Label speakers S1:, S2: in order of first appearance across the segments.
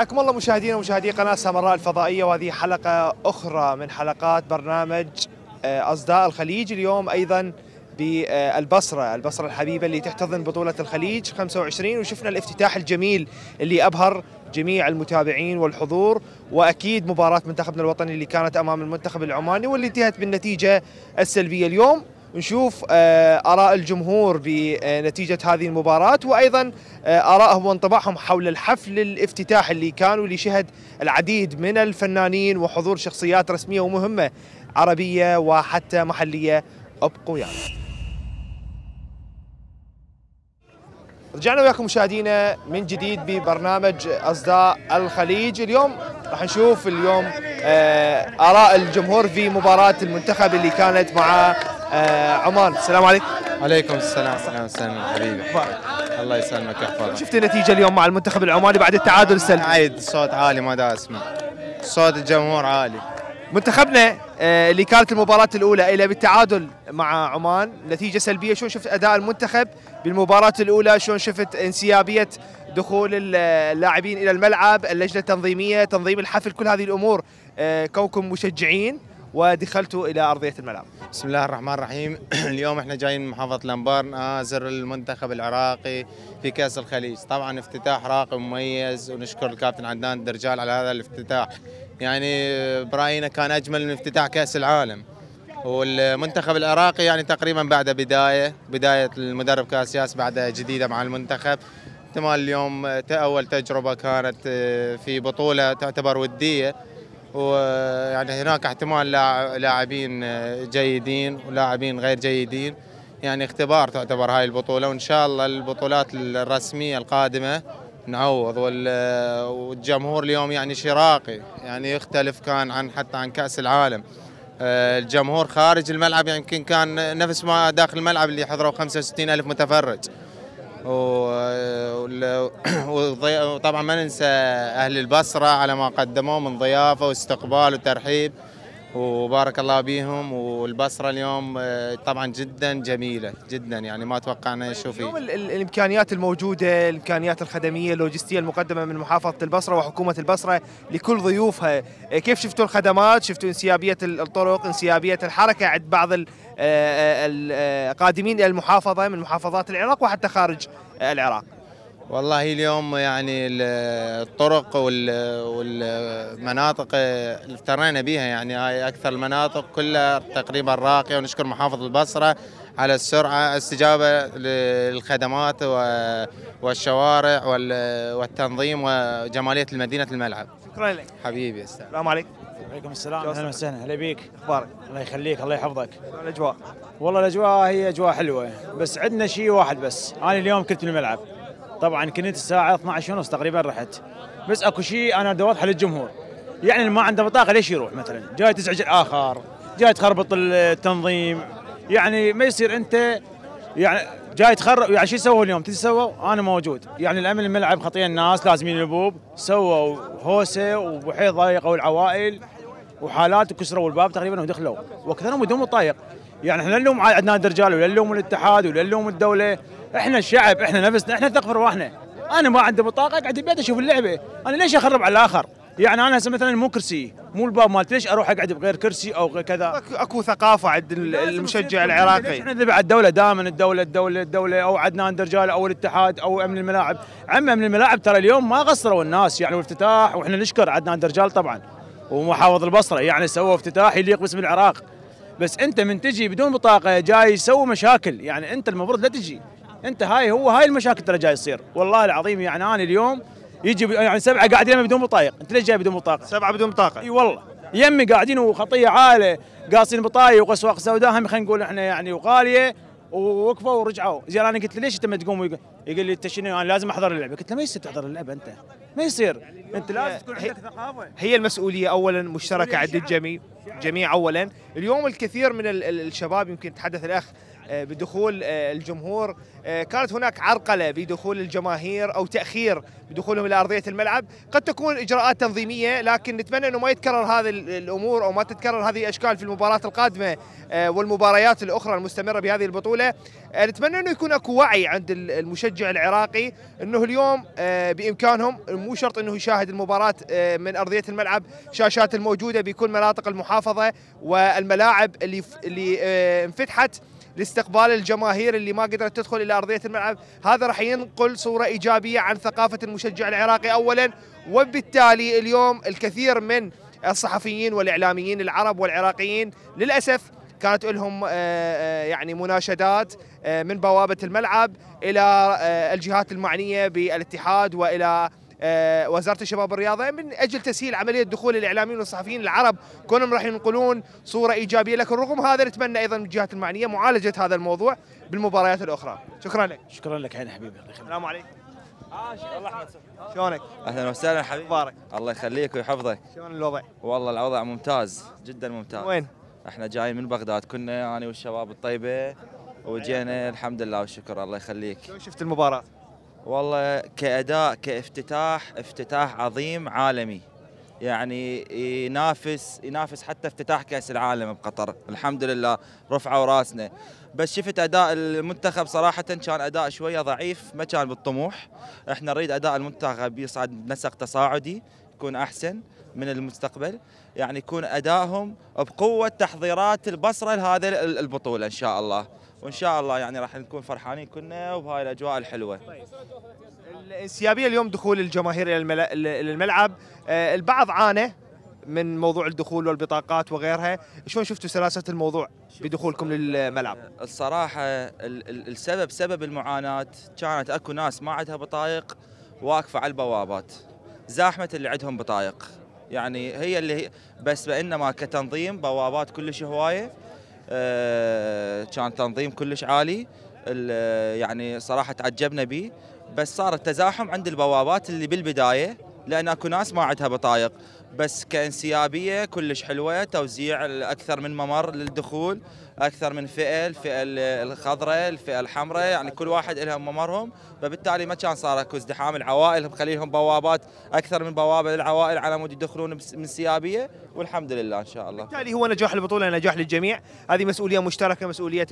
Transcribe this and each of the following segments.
S1: حياكم الله مشاهدينا ومشاهدي قناة سامراء الفضائية وهذه حلقة أخرى من حلقات برنامج آه، أصداء الخليج اليوم أيضا بالبصرة، البصرة الحبيبة اللي تحتضن بطولة الخليج 25 وشفنا الافتتاح الجميل اللي أبهر جميع المتابعين والحضور وأكيد مباراة منتخبنا الوطني اللي كانت أمام المنتخب العماني واللي انتهت بالنتيجة السلبية. اليوم نشوف آه، آراء الجمهور بنتيجة هذه المباراة وأيضا آه، ارائهم وانطباعهم حول الحفل الافتتاح اللي كان واللي شهد العديد من الفنانين وحضور شخصيات رسمية ومهمة عربية وحتى محلية أبقوا يعني. رجعنا وياكم مشاهدينا من جديد ببرنامج أصداء الخليج. اليوم راح نشوف اليوم آه، آراء الجمهور في مباراة المنتخب اللي كانت مع آه، عمان. السلام عليكم.
S2: عليكم السلام أهلا وسهلا حبيبي. الله يسلمك ويحفظك
S1: شفت النتيجة اليوم مع المنتخب العماني بعد التعادل السلبي؟
S2: عايد الصوت عالي ما دا أسمع. صوت الجمهور عالي.
S1: منتخبنا آه، اللي كانت المباراة الأولى إلى بالتعادل مع عمان نتيجة سلبية. شلون شفت أداء المنتخب؟ بالمباراة الأولى شلون شفت انسيابية دخول اللاعبين إلى الملعب اللجنة التنظيمية تنظيم الحفل كل هذه الأمور آه، كونكم مشجعين. ودخلتوا إلى أرضية الملعب
S2: بسم الله الرحمن الرحيم. اليوم إحنا جايين من محافظة الأنبار نازر المنتخب العراقي في كأس الخليج. طبعا افتتاح راقي مميز ونشكر الكابتن عدنان الدرجال على هذا الافتتاح. يعني براينا كان أجمل من افتتاح كأس العالم. والمنتخب العراقي يعني تقريبا بعد بداية بداية المدرب كاسياس بعد جديدة مع المنتخب. احتمال اليوم أول تجربة كانت في بطولة تعتبر ودية. ويعني هناك احتمال لاعبين جيدين ولاعبين غير جيدين. يعني اختبار تعتبر هاي البطولة وإن شاء الله البطولات الرسمية القادمة نعوض. والجمهور اليوم يعني شراقي يعني يختلف كان عن حتى عن كأس العالم. الجمهور خارج الملعب يمكن يعني كان نفس ما داخل الملعب اللي حضروا 65 ألف متفرج. وطبعا ما ننسى أهل البصرة على ما قدموه من ضيافة واستقبال وترحيب وبارك الله بيهم. والبصرة اليوم طبعا جدا جميلة جدا يعني ما توقعنا نشوف
S1: اليوم الإمكانيات الموجودة الإمكانيات الخدمية اللوجستية المقدمة من محافظة البصرة وحكومة البصرة لكل ضيوفها. كيف شفتوا الخدمات؟ شفتوا انسيابية الطرق انسيابية الحركة عند بعض القادمين إلى المحافظة من محافظات العراق وحتى خارج العراق.
S2: والله اليوم يعني الطرق والمناطق اللي افترينا بها يعني هاي أكثر المناطق كلها تقريبا راقية ونشكر محافظ البصرة على السرعة استجابة للخدمات والشوارع والتنظيم وجمالية المدينة الملعب.
S1: شكرا لك.
S2: حبيبي
S1: السلام عليكم.
S3: وعليكم السلام. أهلا وسهلا. هلا بيك.
S1: أخبارك؟
S3: الله يخليك الله يحفظك.
S1: الأجواء؟
S3: والله الأجواء هي أجواء حلوة بس عندنا شيء واحد بس. أنا اليوم كنت بالملعب طبعا كنت الساعة 12 ونص تقريبا رحت. بس أكو شيء أنا بدي اوضحه للجمهور يعني اللي ما عنده بطاقة ليش يروح مثلا؟ جاي تزعج الآخر جاي تخربط التنظيم. يعني ما يصير انت يعني جاي تخرب يعني شو سووا اليوم؟ تدري سووا؟ أنا موجود، يعني الأمن الملعب خطيه الناس لازمين البوب، سووا هوسة وبحيث ضايقوا العوائل وحالات وكسروا الباب تقريبا ودخلوا. واكثرهم بدون مطايق يعني إحنا نلوم عدنان درجال ولا نلوم الاتحاد ولا نلوم الدولة. إحنا الشعب إحنا نفسنا إحنا نثق في أنا ما عندي بطاقة اقعد البيت أشوف اللعبة. أنا ليش أخرب على الآخر؟ يعني أنا هسه مثلا مو كرسي مو الباب مالتي ليش أروح أقعد بغير كرسي أو كذا؟
S1: اكو ثقافة عند المشجع العراقي.
S3: إحنا نذبح الدولة؟ دائما الدولة الدولة الدولة أو عدنان درجال أو الاتحاد أو أمن الملاعب. عم أمن الملاعب ترى اليوم ما قصروا الناس يعني والافتتاح وإحنا نشكر عدنان درجال طبعا ومحافظ البصرة يعني سووا افتتاح يليق باسم العراق. بس أنت من تجي بدون بطاقة جاي يسوي مشاكل يعني أنت المفروض لا تجي. أنت هاي هو هاي المشاكل ترى جاي تصير. والله العظيم يعني أنا اليوم يجي يعني سبعة قاعدين بدون بطايق. انت ليش جاي بدون بطاقة؟
S1: سبعة بدون بطاقة.
S3: إي والله. يمي قاعدين وخطية عالة قاصين بطايق واسواق سوداء هم خلينا نقول إحنا يعني وغاليه ووقفوا ورجعوا. زين أنا قلت له ليش أنت ما تقوم؟ يقول لي أنت شنو؟ أنا لازم أحضر اللعبة. قلت له ما يصير تحضر اللعبة أنت. ما يصير. أنت لازم تكون عندك ثقافة.
S1: هي المسؤولية اولا مشتركة عند الجميع. جميع اولا. اليوم الكثير من الشباب يمكن تحدث الأخ بدخول آه، الجمهور. آه، كانت هناك عرقلة بدخول الجماهير أو تأخير بدخولهم إلى أرضية الملعب، قد تكون إجراءات تنظيمية لكن نتمنى إنه ما يتكرر هذه ال- الأمور أو ما تتكرر هذه الأشكال في المباراة القادمة آه، والمباريات الأخرى المستمرة بهذه البطولة. آه، نتمنى إنه يكون أكو وعي عند ال- المشجع العراقي إنه اليوم آه، بإمكانهم مو شرط إنه يشاهد المباراة آه، من أرضية الملعب، شاشات الموجودة بكل مناطق المحافظة والملاعب اللي اللي آه، انفتحت لاستقبال الجماهير اللي ما قدرت تدخل إلى أرضية الملعب، هذا راح ينقل صورة إيجابية عن ثقافة المشجع العراقي اولا وبالتالي اليوم الكثير من الصحفيين والإعلاميين العرب والعراقيين للأسف كانت لهم آه، آه، يعني مناشدات آه، من بوابة الملعب إلى الجهات المعنية بالاتحاد وإلى وزارة الشباب والرياضة من أجل تسهيل عملية دخول الإعلاميين والصحفيين العرب كونهم راح ينقلون صورة إيجابية لكن رغم هذا نتمنى أيضا من الجهات المعنية معالجة هذا الموضوع بالمباريات الأخرى. شكرا لك.
S3: شكرا لك عين حبيبي. الله يخليك.
S1: السلام عليكم. شلونك؟
S4: أهلا وسهلا حبيبي.
S1: مبارك.
S4: الله يخليك ويحفظك.
S1: شلون الوضع؟
S4: والله الوضع ممتاز جدا ممتاز.
S1: وين؟
S4: إحنا جايين من بغداد كنا أنا والشباب الطيبة وجينا الحمد لله والشكر الله يخليك.
S1: شلون شفت المباراة؟
S4: والله كأداء كافتتاح افتتاح عظيم عالمي. يعني ينافس ينافس حتى افتتاح كأس العالم بقطر. الحمد لله رفعوا راسنا. بس شفت أداء المنتخب صراحة كان أداء شوية ضعيف ما كان بالطموح. إحنا نريد أداء المنتخب يصعد بنسق تصاعدي يكون أحسن من المستقبل. يعني يكون أدائهم بقوة تحضيرات البصرة لهذه البطولة إن شاء الله. وإن شاء الله يعني راح نكون فرحانين كلنا وبهاي الأجواء الحلوة.
S1: الإنسيابية اليوم دخول الجماهير إلى الملعب. آه، البعض عانى من موضوع الدخول والبطاقات وغيرها. شلون شفتوا سلاسة الموضوع بدخولكم للملعب؟
S4: الصراحة ال- ال- السبب سبب المعاناة كانت أكو ناس ما عندها بطايق واقفة على البوابات. زاحمة اللي عندهم بطايق. يعني هي اللي هي بس بإنما كتنظيم بوابات كلش هواية آه، كان تنظيم كلش عالي. ال- يعني صراحة تعجبنا به. بس صار التزاحم عند البوابات اللي بالبداية لأن أكو ناس ما عندها بطايق. بس كإنسيابية كلش حلوة توزيع أكثر من ممر للدخول. أكثر من فئه الفئه ال- الخضراء الفئه الحمراء يعني كل واحد لهم ممرهم. فبالتالي ما كان صار اكو ازدحام العوائل مخليهم بوابات أكثر من بوابة للعوائل على مود يدخلون من سيابية. والحمد لله إن شاء الله.
S1: بالتالي هو نجاح البطولة نجاح للجميع. هذه مسؤولية مشتركة مسؤولية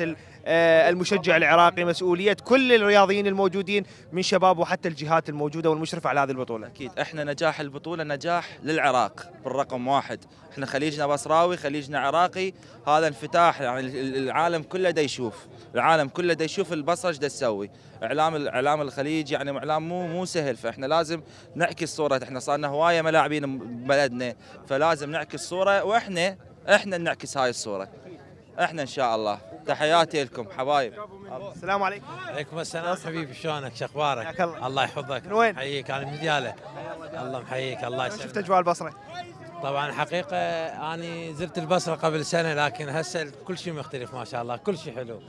S1: آه، المشجع العراقي مسؤولية كل الرياضيين الموجودين من شباب وحتى الجهات الموجودة والمشرفه على هذه البطولة.
S4: أكيد. إحنا نجاح البطولة نجاح للعراق بالرقم واحد. إحنا خليجنا بصراوي خليجنا عراقي. هذا انفتاح يعني ال- ال- العالم كله دا يشوف. العالم كله دا يشوف البصره إيش دا تسوي. إعلام الاعلام الخليج يعني إعلام مو مو سهل. فإحنا لازم نعكس صورة. إحنا صارنا هواية ملاعبين ببلدنا فلازم نعكس صورة وإحنا إحنا نعكس هاي الصورة. إحنا إن شاء الله. تحياتي لكم حبايب.
S1: السلام عليكم.
S5: عليكم السلام. حبيبي شلونك؟ شو أخبارك؟
S1: حياك الله.
S5: الله يحفظك.
S1: من وين؟
S5: حييك. أنا من دياله الله محييك. الله
S1: شفت
S5: يسلمك.
S1: أجواء البصرة؟
S5: طبعا حقيقة أني زرت البصرة قبل سنة لكن هسه كل شيء مختلف ما شاء الله كل شيء حلو.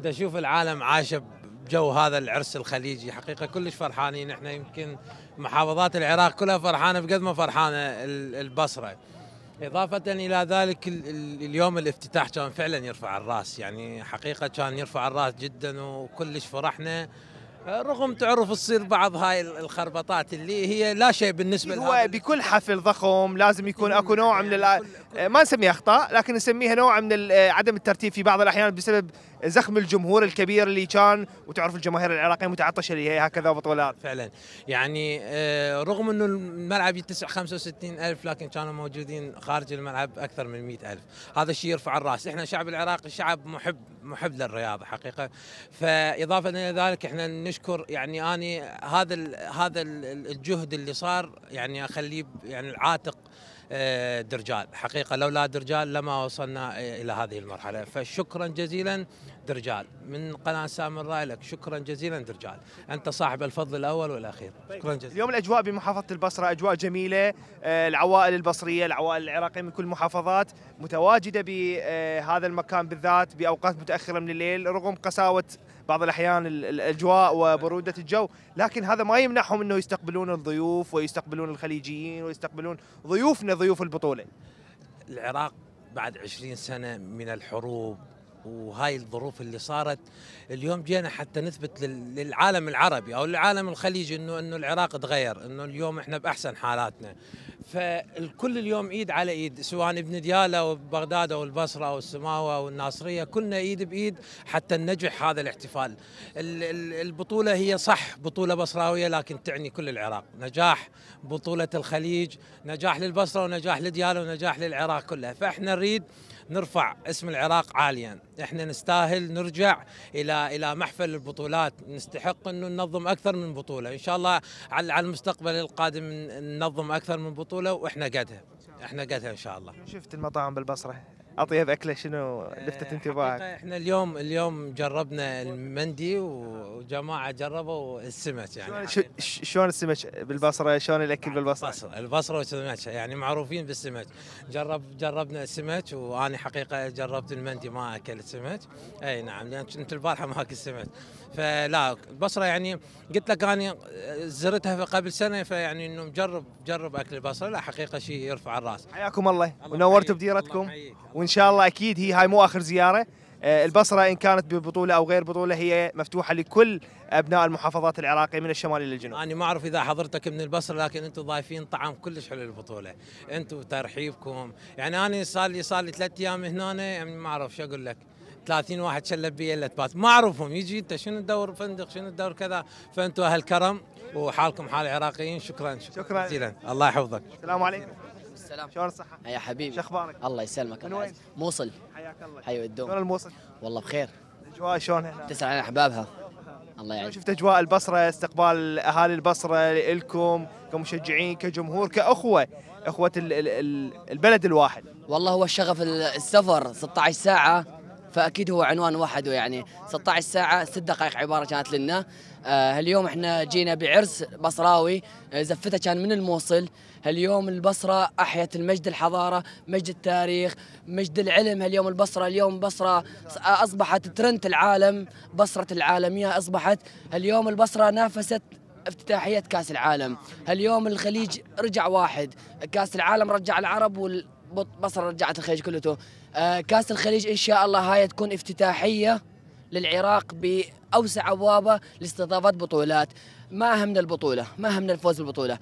S5: دا أشوف العالم عايشة بجو هذا العرس الخليجي. حقيقة كلش فرحانين إحنا يمكن محافظات العراق كلها فرحانة بقد ما فرحانة ال- البصرة. إضافة إلى ذلك ال- ال- اليوم الافتتاح كان فعلا يرفع الرأس يعني حقيقة كان يرفع الرأس جدا وكلش فرحنا. رغم تعرف تصير بعض هاي الخربطات اللي هي لا شيء بالنسبة
S1: هو بكل حفل ضخم لازم يكون أكو نوع من ال- ما نسميها أخطاء لكن نسميها نوع من ال- عدم الترتيب في بعض الأحيان بسبب زخم الجمهور الكبير اللي كان وتعرف الجماهير العراقية متعطشة لهي هكذا بطولات
S5: فعلا. يعني آه، رغم إنه الملعب يتسع 65 ألف لكن كانوا موجودين خارج الملعب أكثر من 100 ألف. هذا الشيء يرفع الرأس. إحنا شعب العراقي شعب محب محب للرياضة حقيقة. فإضافة إلى ذلك إحنا نشكر يعني أني هذا هذا ال- الجهد اللي صار يعني أخليه ب- يعني العاتق آه، درجال. حقيقة لولا درجال لما وصلنا آه، إلى هذه المرحلة. فشكرا جزيلا درجال. من قناة سامراء لك شكرا جزيلا درجال. أنت صاحب الفضل الأول والأخير. شكرا جزيلا.
S1: اليوم الأجواء بمحافظة البصرة أجواء جميلة. آه، العوائل البصرية العوائل العراقية من كل المحافظات متواجدة بهذا المكان بالذات بأوقات متأخرة من الليل رغم قساوة بعض الأحيان ال- الأجواء وبرودة الجو لكن هذا ما يمنعهم إنه يستقبلون الضيوف ويستقبلون الخليجيين ويستقبلون ضيوفنا ضيوف البطولة.
S5: العراق بعد 20 سنة من الحروب وهاي الظروف اللي صارت. اليوم جينا حتى نثبت لل- للعالم العربي أو للعالم الخليجي إنه إنه العراق تغير إنه اليوم إحنا بأحسن حالاتنا. فالكل اليوم إيد على إيد سواء ابن ديالة وبغداد أو البصرة أو السماوة أو الناصرية كلنا إيد بإيد حتى ننجح هذا الاحتفال. ال- ال- البطولة هي صح بطولة بصراوية لكن تعني كل العراق. نجاح بطولة الخليج نجاح للبصرة ونجاح لديالة ونجاح للعراق كلها. فإحنا نريد نرفع اسم العراق عاليا. إحنا نستاهل نرجع إلى إلى محفل البطولات. نستحق إنه ننظم أكثر من بطولة. إن شاء الله على المستقبل القادم ننظم أكثر من بطولة وإحنا قدها. إحنا قدها إن شاء الله.
S1: شفت المطاعم بالبصرة. اطيب اكله شنو؟ لفتت
S5: آه،
S1: انتباهك
S5: إحنا اليوم اليوم جربنا المندي وجماعة جربوا السمك يعني
S1: شلون- السمك؟ بالبصرة شلون الأكل بالبصرة؟
S5: البصرة البصرة والسمك يعني معروفين بالسمك. جرب جربنا السمك وأنا حقيقة جربت المندي ما أكلت سمك. أي نعم لأن كنت البارحة ما أكل سمك. فلا البصرة يعني قلت لك أنا زرتها قبل سنة فيعني إنه مجرب جرب أكل البصرة. لا حقيقة شيء يرفع الرأس.
S1: حياكم الله. ونورتوا بديرتكم. وان شاء الله أكيد هي هاي مو آخر زيارة. آه، البصرة إن كانت ببطولة أو غير بطولة هي مفتوحة لكل أبناء المحافظات العراقية من الشمال إلى الجنوب.
S5: أنا ما أعرف إذا حضرتك من البصرة لكن أنتم ضايفين طعام كلش حلو للبطولة. أنتم ترحيبكم يعني أنا صار لي صار لي ثلاث أيام هنا يعني ما أعرف شو أقول لك. 30 واحد شلب بي إلا تبات. ما أعرفهم. يجي أنت شنو تدور فندق شنو تدور كذا. فانتم أهل كرم وحالكم حال العراقيين. شكرا
S1: شكراً.
S5: جزيلا. الله يحفظك.
S1: السلام عليكم.
S6: السلام.
S1: شلون الصحه
S6: يا حبيبي.
S1: شو أخبارك؟
S6: الله يسلمك.
S1: من وين؟
S6: موصل.
S1: حياك الله.
S6: حي
S1: شلون
S6: الدوم
S1: الموصل؟
S6: والله بخير.
S1: الأجواء شلون هنا؟
S6: تسأل عن أحبابها. الله
S1: شلون
S6: يعين
S1: شفت أجواء البصرة استقبال أهالي البصرة لكم كمشجعين كجمهور كأخوة أخوة ال- ال- ال- البلد الواحد.
S6: والله هو الشغف ال- السفر 16 ساعة فأكيد هو عنوان واحد يعني. 16 ساعة ست دقائق عبارة كانت لنا. آه اليوم إحنا جينا بعرس بصراوي آه زفته كان من الموصل. اليوم البصرة أحيت المجد الحضارة مجد التاريخ مجد العلم اليوم البصرة. اليوم بصرة أصبحت ترند العالم بصرة العالمية أصبحت. اليوم البصرة نافست افتتاحية كأس العالم. اليوم الخليج رجع واحد. كأس العالم رجع العرب والبصرة رجعت الخليج كلته. آه، كأس الخليج إن شاء الله هاي تكون افتتاحية للعراق بأوسع أبوابه لاستضافة بطولات. ما أهمنا البطولة ما أهمنا الفوز بالبطولة.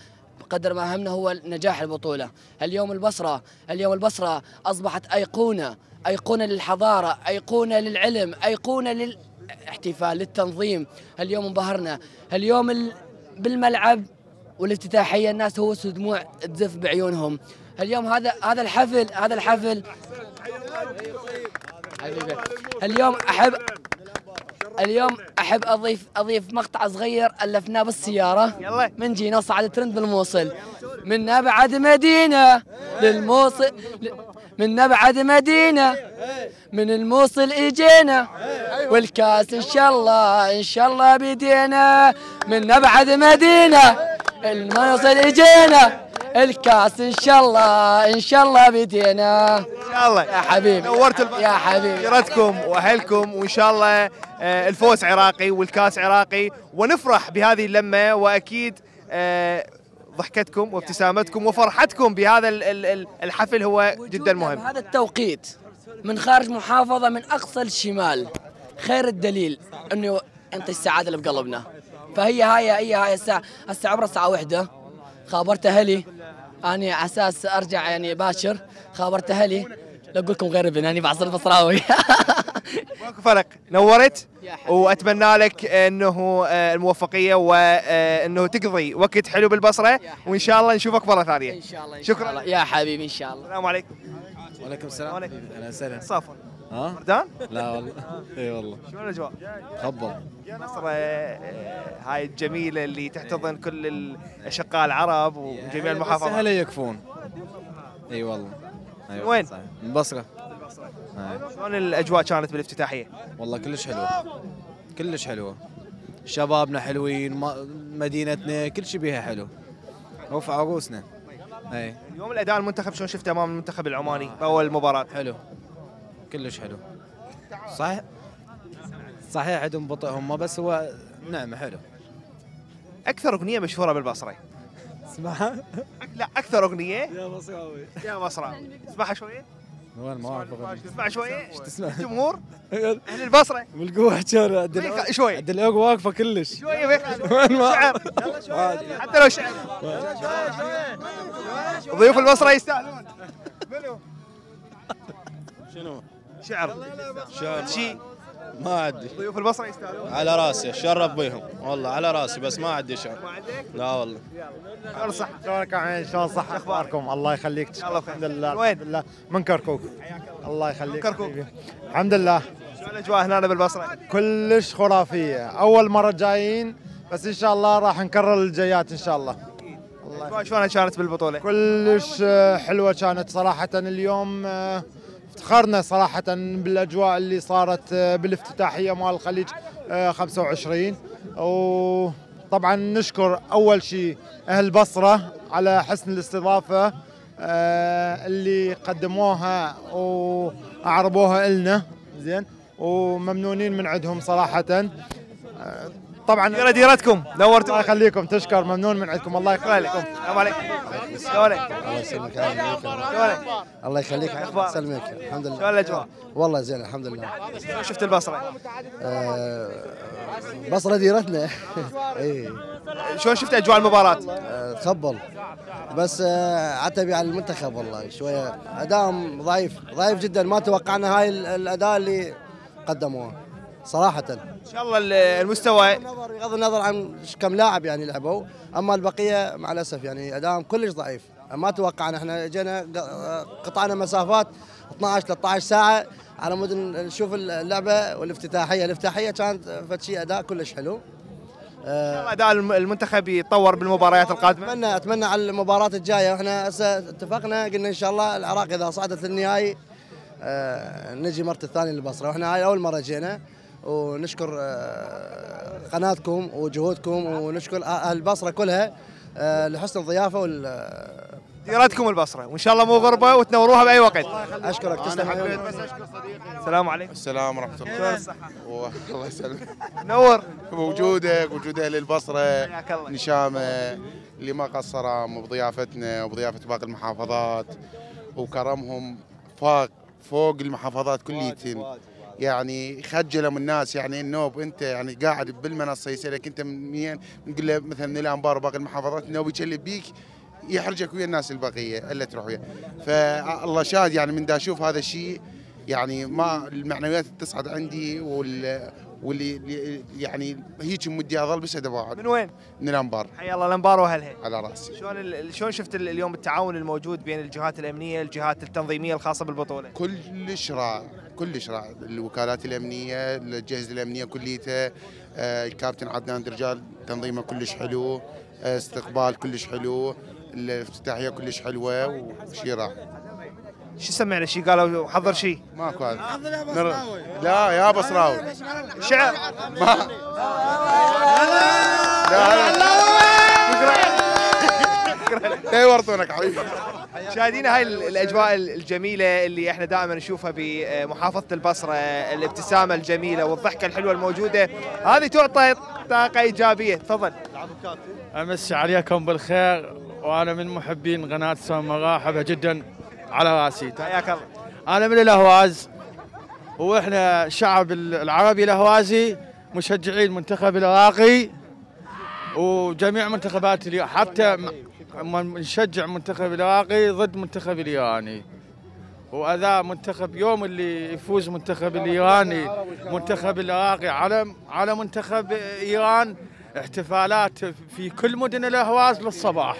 S6: قدر ما أهمنا هو نجاح البطولة. اليوم البصرة اليوم البصرة أصبحت أيقونة أيقونة للحضارة أيقونة للعلم أيقونة للاحتفال للتنظيم. اليوم انبهرنا. اليوم ال... بالملعب والافتتاحية الناس هو دموع تزف بعيونهم. اليوم هذا هذا الحفل هذا الحفل. حبيبي اليوم أحب اليوم أحب اضيف أضيف مقطع صغير ألفناه بالسيارة.
S1: يلا.
S6: من جينا وصعد ترند بالموصل. منا بعد مدينة للموصل ل- منا بعد مدينة من الموصل إجينا. والكاس إن شاء الله إن شاء الله بيدينا منا بعد مدينة الموصل إجينا. الكاس إن شاء الله إن شاء الله بيدينا
S1: إن شاء الله.
S6: يا حبيبي
S1: نورت
S6: يا حبيبي.
S1: زيارتكم وأهلكم وإن شاء الله آه، الفوز عراقي والكاس عراقي. ونفرح بهذه اللمة وأكيد آه، ضحكتكم وابتسامتكم وفرحتكم بهذا ال- ال- ال- الحفل هو جدا مهم.
S6: بهذا التوقيت من خارج محافظة من أقصى الشمال. خير الدليل أنه ينطي السعادة اللي بقلبنا. فهي هاي هي هاي الساعة هسه عبر الساعة واحدة. خابرت أهلي. أنا على أساس أرجع يعني باكر خابرت أهلي. لا أقول لكم غير ابن أنا بعصر البصراوي.
S1: ماكو فرق. نورت. وأتمنى لك إنه آه، الموفقية وانه تقضي وقت حلو بالبصرة. وإن شاء الله نشوفك مرة ثانية.
S6: إن شاء الله
S1: شكراً.
S6: يا حبيبي إن شاء الله.
S1: السلام عليكم.
S7: وعليكم السلام.
S1: وعليكم.
S7: أهلا وسهلا.
S1: صافر
S7: ها؟
S1: بردان
S7: لا والله. إي والله.
S1: شلون الأجواء؟
S7: تفضل.
S1: مصر آه، هاي الجميلة اللي تحتضن كل الأشقاء العرب وجميع المحافظات.
S7: أهلا يكفون. إي والله. أيوة
S1: وين؟
S7: من البصره.
S1: شلون الأجواء كانت بالافتتاحية؟
S7: والله كلش حلوة. كلش حلوة. شبابنا حلوين مدينتنا كل شيء بيها حلو. رفع عروسنا إي.
S1: اليوم الأداء المنتخب شلون شفته أمام المنتخب العماني؟ باول مباراة؟
S7: حلو. كلش حلو. صحيح؟ صحيح عندهم بطء هم بس هو نعمة حلو.
S1: أكثر أغنية مشهورة بالبصره
S7: اسمعها
S1: لا أكثر أغنية؟
S7: يا بصراوي
S1: يا بصره اسمعها شوية
S7: وين ما
S1: تسمع شوية
S7: تسمع؟
S1: الجمهور؟ أهل البصرة.
S7: بالقوة حجر عدل
S1: شوي.
S7: عدل واقفة كلش.
S1: شوية
S7: وين ما
S1: شعر. حتى لو شعر. ضيوف البصرة يستاهلون.
S8: شنو؟
S1: شعر
S8: شعر.
S1: شيء
S8: ما عندي
S1: ضيوف البصرة يستاهلون.
S8: على راسي شرف بيهم. والله على راسي بس ما عندي شعر.
S1: ما عندك؟
S8: لا والله.
S1: شلون صح.
S9: شلونك يا عمي شلون صح أخباركم؟ الله يخليك.
S1: الله.
S9: الحمد لله
S1: وين؟
S9: الحمد لله. من كركوك؟ الله. يخليك.
S1: كركوك.
S9: الحمد لله.
S1: شو الأجواء هنا بالبصرة؟
S9: كلش خرافية. أول مرة جايين بس إن شاء الله راح نكرر الجايات إن شاء الله.
S1: الأجواء شلون كانت بالبطولة؟
S9: كلش حلوة كانت صراحة اليوم. افتخرنا صراحة بالأجواء اللي صارت آه، بالافتتاحية مال الخليج آه، 25 وطبعا نشكر أول شيء أهل بصرة على حسن الاستضافة آه، اللي قدموها وأعربوها لنا زين. وممنونين من عندهم صراحة. آه، طبعا
S1: ديره ديرتكم. نورتوا
S9: الله يخليكم. تشكر ممنون من عندكم. الله يخليكم.
S1: السلام عليكم
S10: الله يسلمك. الله يخليك؟ يسلمك. الحمد لله.
S1: شلون الاجواء؟
S10: والله زين الحمد لله.
S1: شفت البصرة؟
S10: آه، بصرة ديرتنا. اي
S1: شلون شفت أجواء المباراة؟
S10: آه، تخبل. بس آه، عتبي على المنتخب والله. شوية أداء ضعيف. ضعيف جدا. ما توقعنا هاي ال- الأداء اللي قدموه. صراحة.
S1: إن شاء الله المستوى
S10: بغض النظر عن كم لاعب يعني لعبوا أما البقية مع الأسف يعني ادائهم كلش ضعيف. ما توقعنا إحنا جينا قطعنا مسافات 12 13 ساعة على مود نشوف اللعبة والافتتاحية. الافتتاحية كانت فد شيء أداء كلش حلو.
S1: أداء الم- المنتخب يتطور بالمباريات القادمة.
S10: اتمنى أتمنى على المباراة الجاية. وإحنا هسه اتفقنا قلنا إن شاء الله العراق إذا صعدت للنهائي آه، نجي مرة الثانية للبصرة وإحنا هاي أول مرة جينا. ونشكر آه، قناتكم وجهودكم ونشكر أهل البصرة كلها آه، لحسن الضيافة وال
S1: ديرتكم البصرة. وإن شاء الله مو غربة وتنوروها بأي وقت.
S10: أشكرك. تسلم. عيونك.
S1: السلام عليكم.
S11: السلام ورحمة الله؟ الله يسلمك.
S1: نور.
S11: بوجودك وجود
S1: حياك الله.
S11: نشامة اللي ما قصروا بضيافتنا وبضيافة باقي المحافظات. وكرمهم فوق فوق المحافظات كليتهم يعني خجلوا من الناس يعني النوب أنت يعني قاعد بالمنصة يسالك أنت من مين؟ نقول له مثلا من الأنبار وباقي المحافظات النوب يكلم بيك يحرجك ويا الناس البقية الا تروح وياه. فالله شاهد يعني من دا أشوف هذا الشيء يعني ما المعنويات تصعد عندي وال واللي يعني هيك مدي أظل بس بعد
S1: من وين؟
S11: من الأنبار.
S1: حيا الله الأنبار واهلها
S11: على رأسي.
S1: شلون ال- شلون شفت ال- اليوم التعاون الموجود بين الجهات الأمنية الجهات التنظيمية الخاصة بالبطولة؟
S11: كلش رائع. كلش رائع الوكالات الامنيه الجهاز الامنيه كليته آه، الكابتن عدنان درجال تنظيمه كلش حلو آه، استقبال كلش حلو الافتتاحيه كلش حلوة وشي رائع
S1: شو سمعنا شيء قالوا حضر شيء
S11: ماكو هذا نر... لا يا بصراوي
S1: شعر
S11: ما لا لا لا يورطونك حبيبي
S1: مشاهدينا هاي ال- الأجواء ال- الجميلة اللي إحنا دائما نشوفها بمحافظة البصرة الابتسامة الجميلة والضحكة الحلوة الموجودة. هذه تعطي طاقة إيجابية. تفضل.
S12: امسي عليكم بالخير وأنا من محبين قناة سما احبها جدا على رأسي.
S1: حياك الله.
S12: أنا من الأهواز وإحنا شعب العربي الأهوازي مشجعين المنتخب العراقي وجميع منتخبات اليوم حتى نشجع منتخب العراقي ضد منتخب الإيراني. واداء منتخب يوم اللي يفوز منتخب الإيراني منتخب العراقي على على منتخب إيران احتفالات في كل مدن الأهواز للصباح.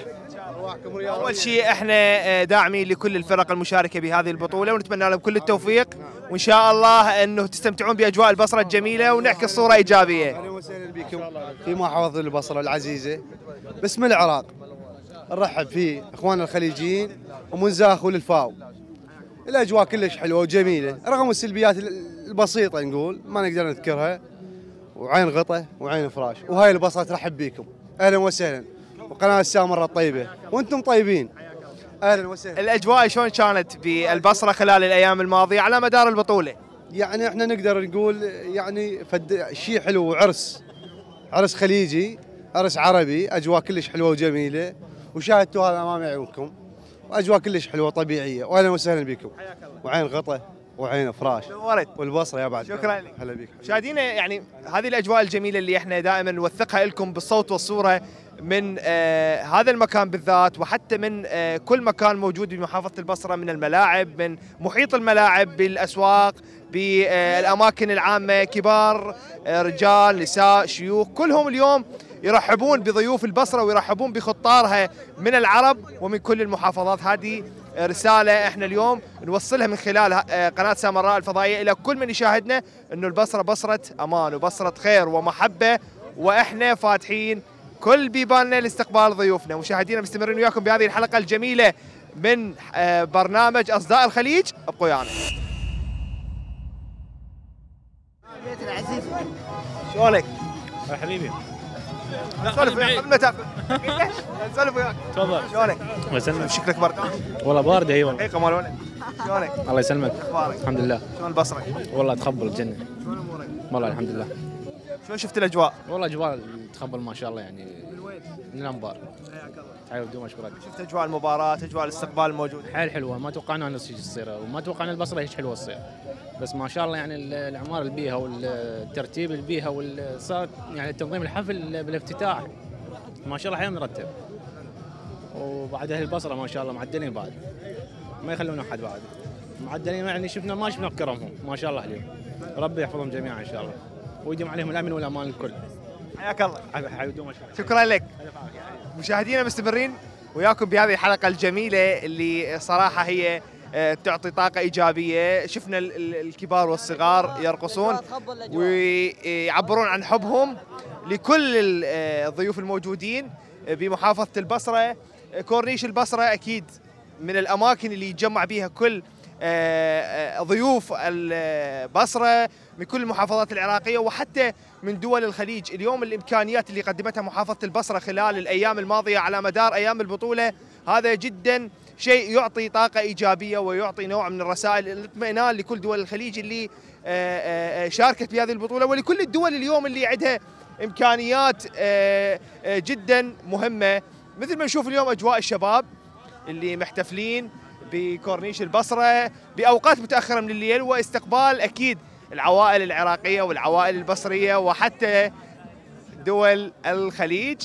S1: أول شيء إحنا آه، داعمين لكل الفرق المشاركة بهذه البطولة ونتمنى لهم كل التوفيق وإن شاء الله إنه تستمتعون بأجواء البصرة الجميلة ونعكس صورة إيجابية.
S13: أهلا وسهلا بكم. في محافظة البصرة العزيزة باسم العراق. نرحب في اخواننا الخليجيين ومن زاخ وللفاو الأجواء كلش حلوة وجميلة رغم السلبيات البسيطة نقول ما نقدر نذكرها. وعين غطا وعين فراش. وهاي البصره ترحب بكم أهلا وسهلا. وقناة السامرة الطيبة. وأنتم طيبين. أهلا وسهلا.
S1: الأجواء شلون كانت بالبصرة خلال الأيام الماضية على مدار البطولة؟
S13: يعني إحنا نقدر نقول يعني فد شيء حلو وعرس عرس خليجي عرس عربي. أجواء كلش حلوة وجميلة. وشاهدتوا هذا امام عيونكم. وأجواء كلش حلوة طبيعية. واهلا وسهلا بكم. وعين غطا وعين فراش.
S1: نورت
S13: والبصرة يا بعد.
S1: شكرا لك.
S13: هلا بك.
S1: مشاهدينا يعني هذه الأجواء الجميلة اللي إحنا دائما نوثقها لكم بالصوت والصورة من آه هذا المكان بالذات وحتى من آه كل مكان موجود بمحافظة البصرة من الملاعب من محيط الملاعب بالأسواق بالأماكن العامة كبار آه رجال نساء شيوخ كلهم اليوم يرحبون بضيوف البصرة ويرحبون بخطارها من العرب ومن كل المحافظات. هذه رسالة إحنا اليوم نوصلها من خلال ه- قناة سامراء الفضائية إلى كل من يشاهدنا إنه البصرة بصرة أمان وبصرة خير ومحبة وإحنا فاتحين كل بيباننا لاستقبال ضيوفنا. مشاهدينا مستمرين وياكم بهذه الحلقة الجميلة من آه، برنامج أصداء الخليج ابقوا ويانا شلونك؟
S14: حبيبي.
S1: نسولف وياك قبل ما تاكل نسولف وياك.
S14: تفضل.
S1: شلونك؟
S14: الله يسلمك
S1: شكلك برد
S14: والله بارده اي والله.
S1: حقيقه مال ولد شلونك؟
S14: الله يسلمك.
S1: أخبارك؟
S14: الحمد لله.
S1: شلون البصره؟
S14: والله تخبل الجنة.
S1: شلون أمورك؟
S14: والله الحمد لله.
S1: شلون شفت الأجواء؟
S14: والله أجواء تخبل ما شاء الله يعني من الانبار حياك بدون اشكرك
S1: شفت أجواء المباراة أجواء الاستقبال الموجود؟
S14: حيل حلوة. ما توقعنا الشيء تصير وما توقعنا البصرة هيك حلوة تصير. بس ما شاء الله يعني ال- الأعمار اللي بيها والترتيب اللي بيها والصار يعني تنظيم الحفل بالافتتاح ما شاء الله حيل مرتب. وبعد أهل البصرة ما شاء الله معدلين بعد. ما يخلون أحد بعد. معدلين يعني شفنا ما شفنا كرمهم. ما شاء الله اليوم ربي يحفظهم جميعا إن شاء الله. ويديم عليهم الأمن والأمان الكل.
S1: حياك الله. شكرا لك. مشاهدينا مستمرين وياكم بهذه الحلقة الجميلة اللي صراحة هي آه، تعطي طاقة إيجابية. شفنا ال- ال- الكبار والصغار يرقصون ويعبرون عن حبهم لكل آه، الضيوف الموجودين بمحافظة البصرة. كورنيش البصرة أكيد من الأماكن اللي يتجمع بها كل آه، آه، ضيوف البصرة من كل المحافظات العراقية وحتى من دول الخليج، اليوم الإمكانيات اللي قدمتها محافظة البصرة خلال الأيام الماضية على مدار أيام البطولة هذا جدا شيء يعطي طاقة إيجابية ويعطي نوع من الرسائل الاطمئنان لكل دول الخليج اللي آه، آه، آه، شاركت بهذه البطولة. ولكل الدول اليوم اللي عندها إمكانيات آه، آه، جدا مهمة. مثل ما نشوف اليوم أجواء الشباب اللي محتفلين بكورنيش البصرة بأوقات متأخرة من الليل واستقبال أكيد العوائل العراقية والعوائل البصرية وحتى دول الخليج.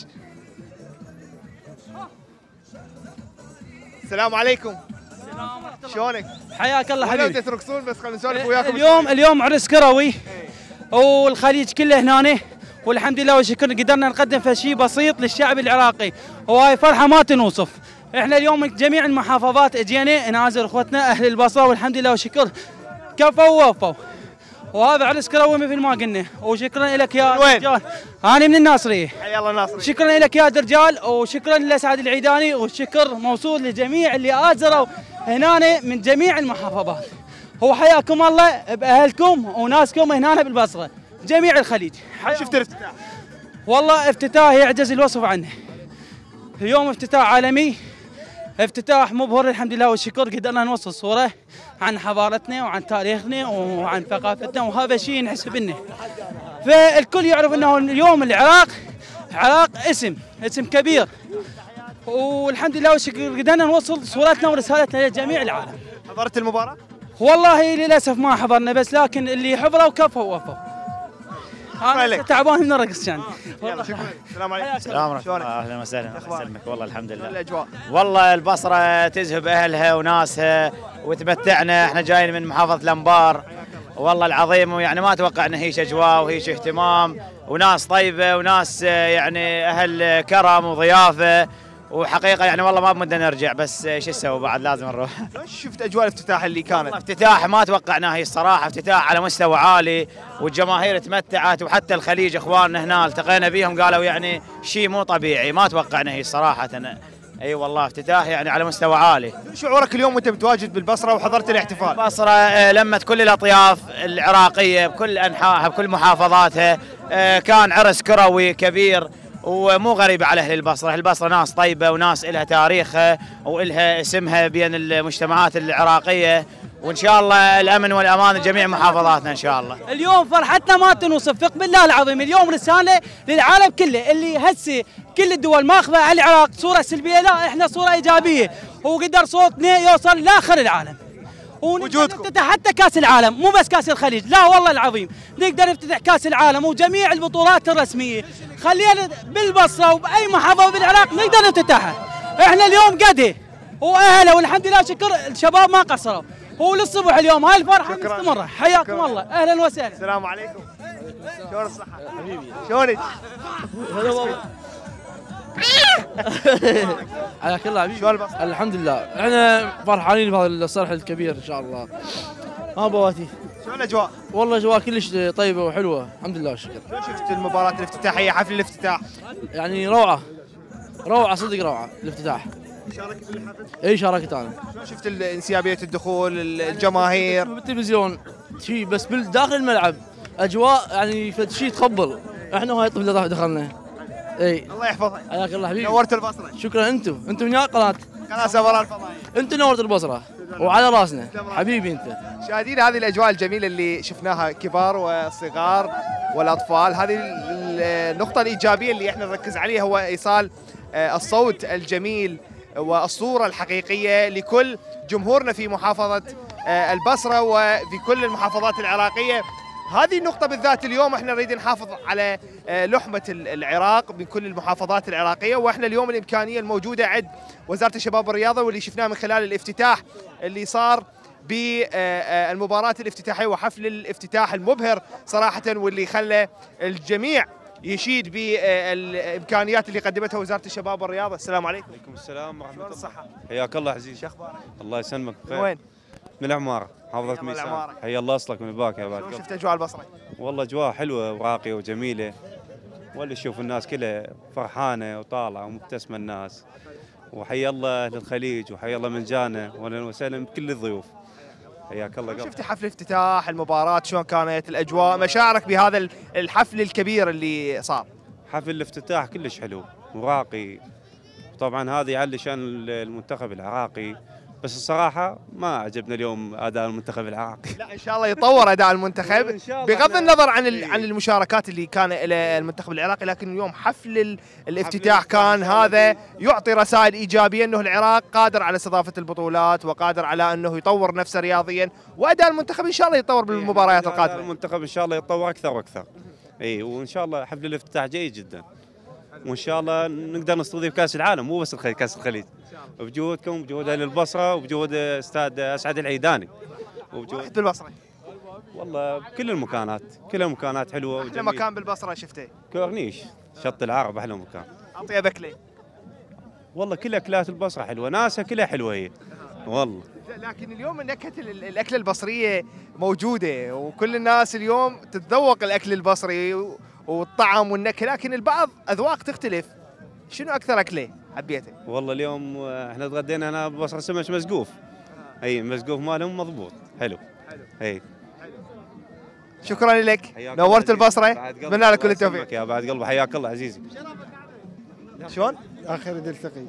S1: السلام عليكم. شلونك؟
S15: حياك الله حبيبي.
S1: تترقصون بس خلينا نسولف وياكم
S15: اليوم اليوم عرس كروي. والخليج كله هنا والحمد لله والشكر قدرنا نقدم في شيء بسيط للشعب العراقي. وهاي فرحة ما تنوصف. إحنا اليوم من جميع المحافظات اجينا نعازر اخوتنا أهل البصره والحمد لله والشكر. كفوا ووفوا وهذا عرس كروي مثل ما قلنا. وشكرا لك يا رجال أنا من الناصرية.
S1: حيا الله ناصر
S15: شكرا لك يا رجال وشكرا لسعد العيداني. والشكر موصول لجميع اللي آزروا هنا من جميع المحافظات. هو حياكم الله بأهلكم وناسكم هنا بالبصرة. جميع الخليج.
S1: شفت الافتتاح
S15: والله افتتاح يعجز الوصف عنه. اليوم افتتاح عالمي. افتتاح مبهر الحمد لله والشكر. قدرنا نوصل صورة عن حضارتنا وعن تاريخنا وعن ثقافتنا وهذا شيء نحسب انه فالكل يعرف إنه اليوم العراق عراق اسم اسم كبير. والحمد لله والشكر قدرنا نوصل صورتنا ورسالتنا لجميع العالم.
S1: حضرت المباراة؟
S15: والله للأسف ما حضرنا بس لكن اللي حضروا كفوا ووفوا. أنا تعبان من الرقص كان.
S1: يلا شكرا. السلام عليكم.
S16: السلام عليكم
S1: شلونك؟
S16: أهلا وسهلا. الله؟ يسلمك. والله الحمد لله.
S1: الأجواء.
S16: والله البصرة تزهب أهلها وناسها وتمتعنا. إحنا جايين من محافظة الأنبار. والله العظيم ويعني ما توقعنا هيش أجواء وهيش اهتمام. وناس طيبة وناس آه، يعني أهل كرم وضيافة. وحقيقة يعني والله ما بدنا نرجع بس شو نسوي بعد؟ لازم نروح.
S1: شفت أجواء الافتتاح اللي كانت؟
S16: افتتاح ما توقعناه هي الصراحة افتتاح على مستوى عالي والجماهير تمتعت وحتى الخليج إخواننا هنا التقينا بيهم قالوا يعني شيء مو طبيعي ما توقعنا هي صراحة. أي والله افتتاح يعني على مستوى عالي.
S1: شعورك اليوم وأنت متواجد بالبصرة وحضرت الاحتفال؟
S16: البصرة آه، لمت كل الأطياف العراقية بكل أنحائها بكل محافظاتها. آه، كان عرس كروي كبير ومو غريبة على أهل البصرة، أهل البصرة ناس طيبة وناس إلها تاريخها وإلها اسمها بين المجتمعات العراقية. وإن شاء الله الأمن والأمان لجميع محافظاتنا إن شاء الله.
S15: اليوم فرحتنا ما تنوصف ثق بالله العظيم. اليوم رسالة للعالم كله اللي هسه كل الدول ماخذة على العراق صورة سلبية. لا إحنا صورة إيجابية. وقدر صوتنا يوصل لآخر العالم. وجودكم. نفتتح حتى كاس العالم مو بس كاس الخليج لا والله العظيم. نقدر نفتتح كاس العالم وجميع البطولات الرسمية. خلينا بالبصرة وبأي محافظة بالعراق نقدر نفتتحها. إحنا اليوم قده واهله والحمد لله شكر الشباب ما قصروا. هو للصبح اليوم هاي الفرحة مستمرة. حياكم الله. أهلا وسهلا.
S1: السلام عليكم. شلون الصحة؟ حبيبي شلونك؟
S17: حياك الله حبيبي شلون الحمد لله إحنا فرحانين بهذا الصرح الكبير إن شاء الله. ها بواتي
S1: شلون الأجواء؟
S17: والله أجواء كلش طيبة وحلوة. الحمد لله والشكر
S1: شفت المباراة الافتتاحية؟ حفل الافتتاح؟
S17: يعني روعة. روعة صدق روعة الافتتاح.
S1: شاركت بالحفل؟
S17: اي شاركت أنا.
S1: شلون شفت انسيابية الدخول الجماهير؟
S17: بالتلفزيون. شيء بس بال- داخل الملعب أجواء يعني فد شيء تخبل. إحنا وهاي الطفله دخلنا. إي.
S1: الله يحفظك.
S17: حياك الله حبيبي.
S1: نورت البصرة.
S17: شكرا أنتم. أنتم من قناة.
S1: قناة سفراء الفضائية
S17: أنتم نورت البصرة. وعلى راسنا. حبيبي أنت.
S1: مشاهدينا هذه الأجواء الجميلة اللي شفناها كبار وصغار والأطفال. هذه ال- النقطة الإيجابية اللي إحنا نركز عليها هو إيصال آه، الصوت الجميل والصورة الحقيقية لكل جمهورنا في محافظة آه، البصرة وفي كل المحافظات العراقية. هذه النقطة بالذات اليوم إحنا نريد نحافظ على آه، لحمة ال- العراق من كل المحافظات العراقية وإحنا اليوم الإمكانية الموجودة عند وزارة الشباب والرياضة واللي شفناه من خلال الافتتاح اللي صار بالمباراة الافتتاحية وحفل الافتتاح المبهر صراحة واللي خلى الجميع يشيد بالامكانيات اللي قدمتها وزارة الشباب والرياضة، السلام عليكم.
S18: عليكم السلام
S1: ورحمة
S18: الله
S1: الصحة؟
S18: حياك الله عزيز
S1: شو أخبارك؟
S18: الله يسلمك
S1: من وين؟
S18: من العمارة. محافظه
S1: الله
S18: ميسان. حيا الله أصلك من الباكيه بعد.
S1: شلون
S18: قبل.
S1: شفت أجواء البصرة؟
S18: والله أجواء حلوة وراقية وجميلة. واللي تشوف الناس كلها فرحانة وطالعة ومبتسمة الناس. وحيا الله للخليج وحيا الله من جانا. واهلا وسهلا بكل الضيوف. حياك الله قبل.
S1: شفت حفل افتتاح المباراة شلون كانت الأجواء؟ مشاعرك بهذا ال- الحفل الكبير اللي صار؟
S18: حفل الافتتاح كلش حلو وراقي. طبعا هذا يعلي شان المنتخب العراقي. بس الصراحة ما عجبنا اليوم أداء المنتخب العراقي.
S1: لا إن شاء الله يتطور أداء المنتخب. بغض النظر عن ال- عن المشاركات اللي كان إلى المنتخب العراقي لكن اليوم حفل ال- الافتتاح كان هذا يعطي رسائل إيجابية إنه العراق قادر على استضافة البطولات وقادر على إنه يطور نفسه رياضيا وأداء المنتخب إن شاء الله يتطور بالمباريات
S18: أداء
S1: القادمة.
S18: المنتخب إن شاء الله يتطور أكثر وأكثر. اي وإن شاء الله حفل الافتتاح جيد جدا. وإن شاء الله نقدر نستضيف كأس العالم مو بس الخليج كأس الخليج. بجهودكم بجهود أهل البصرة وبجهود أستاذ أسعد العيداني. وبجهود
S1: بالبصرة.
S18: والله بكل المكانات كل المكانات حلوة
S1: أحلى
S18: وجميلة.
S1: مكان بالبصرة شفته.
S18: كورنيش شط العرب أحلى مكان.
S1: اطيبك ليه
S18: والله كل أكلات البصرة حلوة ناسها كلها حلوة هي. والله.
S1: لكن اليوم نكهه ال- الأكلة البصرية موجودة وكل الناس اليوم تتذوق الأكل البصري والطعم والنكهة لكن البعض أذواق تختلف. شنو أكثر اكله حبيته؟
S18: والله اليوم آه، إحنا تغدينا أنا ببصره سمك مسقوف أي مسقوف مالهم مضبوط. حلو. أي.
S1: شكرا لك. نورت.
S18: البصرة.
S1: اتمنى لك كل التوفيق.
S18: يا بعد قلبي حياك الله عزيزي.
S1: شلون؟
S19: آخر نلتقي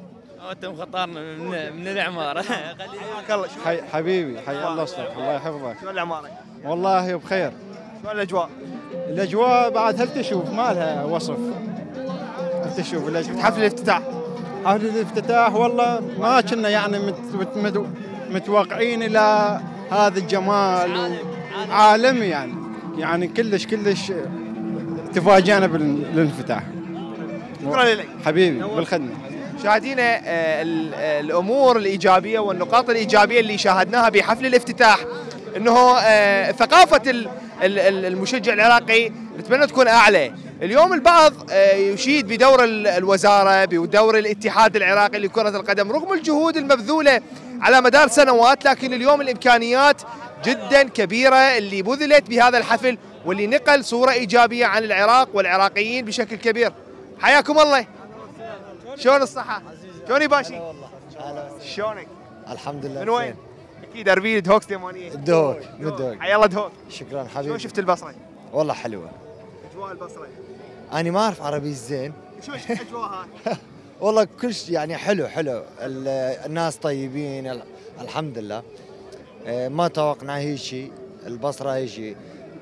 S20: انت مخطرنا من, من العمارة.
S1: حياك الله.
S19: حي حبيبي حي الله يصلحك. الله يحفظك.
S1: شلون العمارة؟
S19: والله بخير.
S1: شلون الأجواء؟
S19: الأجواء بعد هل تشوف ما لها وصف؟ هل تشوف الأجواء؟
S1: حفل الافتتاح.
S19: حفل الافتتاح والله ما كنا يعني مت مت مت متوقعين إلى هذا الجمال عالمي يعني. يعني كلش كلش تفاجئنا بالانفتاح.
S1: شكرا لك.
S19: حبيبي بالخدمة.
S1: مشاهدينا آه، آه، الأمور الإيجابية والنقاط الإيجابية اللي شاهدناها بحفل الافتتاح. إنه آه، ثقافة ال- ال- ال- المشجع العراقي نتمنى تكون أعلى اليوم البعض آه، يشيد بدور ال- الوزارة بدور الاتحاد العراقي لكرة القدم رغم الجهود المبذولة على مدار سنوات لكن اليوم الإمكانيات جدا كبيرة اللي بذلت بهذا الحفل واللي نقل صورة إيجابية عن العراق والعراقيين بشكل كبير حياكم الله شلون الصحة؟ شلون باشي؟ شلونك؟
S21: الحمد لله
S1: من وين؟ أكيد أربيل دهوك سليمانية.
S21: الدهوك من الدهوك
S1: حيا الله دهوك.
S21: شكرا حبيبي.
S1: شلون شفت البصرة؟
S21: والله حلوة.
S1: أجواء البصرة.
S21: أنا ما أعرف عربي زين.
S1: شلون شفت اجواءها؟
S21: والله كل شيء يعني حلو حلو. ال- الناس طيبين ال- الحمد لله. آه، ما توقعنا هيك شيء البصره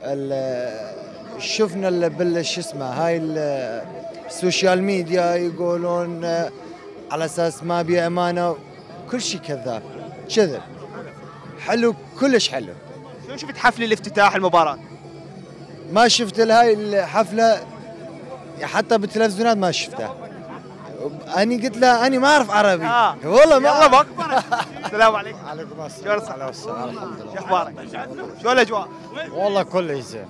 S21: ال- شفنا ال- بال شو اسمه هاي ال- ال social media يقولون آه، على أساس ما بي أمانة. كل شيء كذاب. كذب. حلو كلش حلو.
S1: شلون شفت حفل الافتتاح المباراة؟
S21: ما شفت هاي الحفلة حتى بالتلفزيونات ما شفتها أني قلت له أني ما أعرف عربي.
S1: آه.
S21: والله ما
S1: يلا بأكبر السلام عليكم.
S21: عليكم
S1: شلون الصحة؟ شو أخبارك؟ شلون الأجواء؟
S21: والله كلش زين.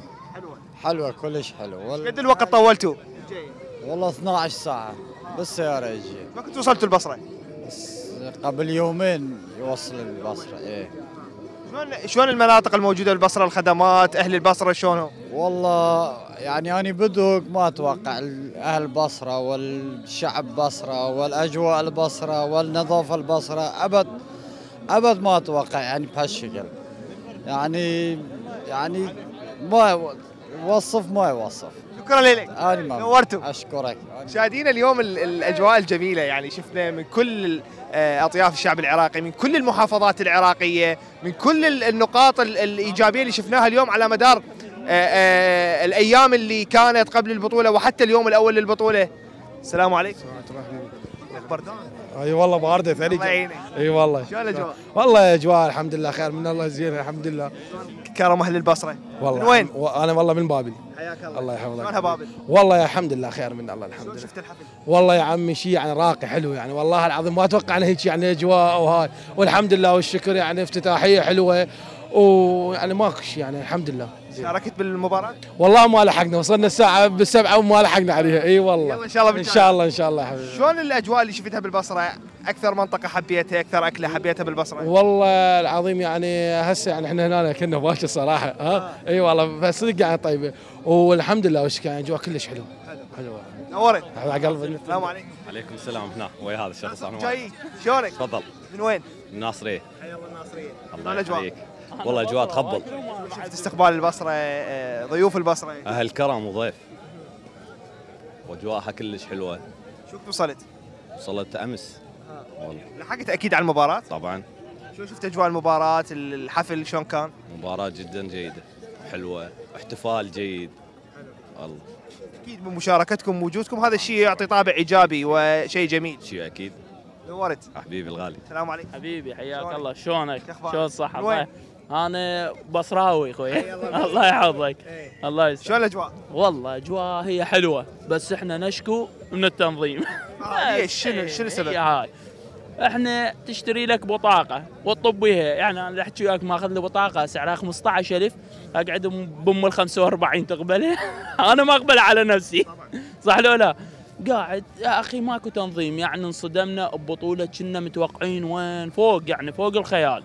S21: حلوة. كلش حلو والله
S1: قد الوقت طولتوا؟
S21: والله 12 ساعة. بالسياره يجي
S1: ما كنت وصلتوا البصرة؟
S21: قبل يومين يوصل البصرة إيه.
S1: شلون شلون المناطق الموجودة؟ بالبصره الخدمات أهل البصرة شلونهم؟
S21: والله يعني أنا بدوق ما أتوقع أهل البصرة والشعب بصرة والأجواء البصرة والنظافة البصرة أبد أبد ما أتوقع يعني بهالشكل. يعني يعني ما يوصف ما يوصف.
S1: شكرا لك. نورتوا.
S21: أشكرك.
S1: مشاهدينا اليوم ال- الأجواء الجميلة يعني شفنا من كل آه، أطياف الشعب العراقي من كل المحافظات العراقية من كل ال- النقاط ال- الإيجابية اللي شفناها اليوم على مدار آه، آه، الأيام اللي كانت قبل البطولة وحتى اليوم الأول للبطولة. السلام عليكم. بردان
S22: أي والله باردة ثلج
S1: الله يعينك.
S22: أي والله.
S1: شلون الأجواء؟
S22: والله اجواء الحمد لله خير من الله زين الحمد لله.
S1: كرم أهل البصره
S22: والله.
S1: من وين؟
S22: و- أنا والله من بابل.
S1: حياك الله.
S22: الله يحفظك.
S1: شلونها بابل؟
S22: والله يا الحمد لله خير من الله الحمد لله.
S1: شفت الحفل؟
S22: والله يا عمي شيء يعني راقي حلو يعني والله العظيم ما أتوقع هيك يعني أجواء وهاي والحمد لله والشكر يعني افتتاحية حلوة. ويعني ماكو شيء يعني الحمد لله.
S1: شاركت بالمباراة؟
S22: والله ما لحقنا وصلنا الساعة بالسبعة وما لحقنا عليها. إي والله.
S1: يلا إن شاء الله
S22: إن شاء الله إن شاء الله حبيبي.
S1: شلون الأجواء اللي شفتها بالبصرة؟ أكثر منطقة حبيتها، أكثر أكلة حبيتها بالبصرة؟
S22: والله العظيم يعني هسه يعني إحنا هنا كنا باشا صراحة ها؟ إي والله بس صدق يعني طيبه والحمد لله وش كان اجواء كلش حلو. حلوة
S1: نورت.
S22: على قلبي
S1: السلام عليكم.
S23: عليكم السلام هنا. ويا هذا الشخص
S1: جاي. شلونك؟
S23: تفضل.
S1: من وين؟
S23: من الناصريه
S1: حيا الله الناصريه
S23: الله؟ يحييك والله اجواء تخبل.
S1: شفت استقبال البصرة آه، ضيوف البصرة؟
S23: أهل كرم وضيف. وأجواءها كلش حلوة.
S1: شو كنت وصلت؟
S23: وصلت امس والله.
S1: لحقت أكيد على المباراة؟
S23: طبعا.
S1: شو شفت أجواء المباراة؟ الحفل شلون كان؟
S23: مباراة جدا جيدة. حلوة. احتفال جيد. والله
S1: أكيد بمشاركتكم ووجودكم هذا الشيء يعطي طابع إيجابي وشيء جميل.
S23: شيء أكيد.
S1: نورت
S23: حبيبي الغالي.
S1: السلام عليكم.
S24: حبيبي حياك الله. شلونك؟ شلون الصحة؟ أنا بصراوي
S1: أخوي. الله
S24: يحفظك. الله يسلمك.
S1: شلون الأجواء؟
S24: والله أجواء هي حلوة بس إحنا نشكو من التنظيم.
S1: آه، ليش شنو شنو السبب؟
S24: هاي. إحنا تشتري لك بطاقة وتطب بيها. يعني أنا احكي وياك ماخذ لي بطاقة سعرها 15000 أقعد بأم ال 45 تقبلها أنا ما أقبل على نفسي. صح لو لا؟ قاعد يا أخي ماكو تنظيم يعني انصدمنا ببطولة كنا متوقعين وين؟ فوق يعني فوق الخيال.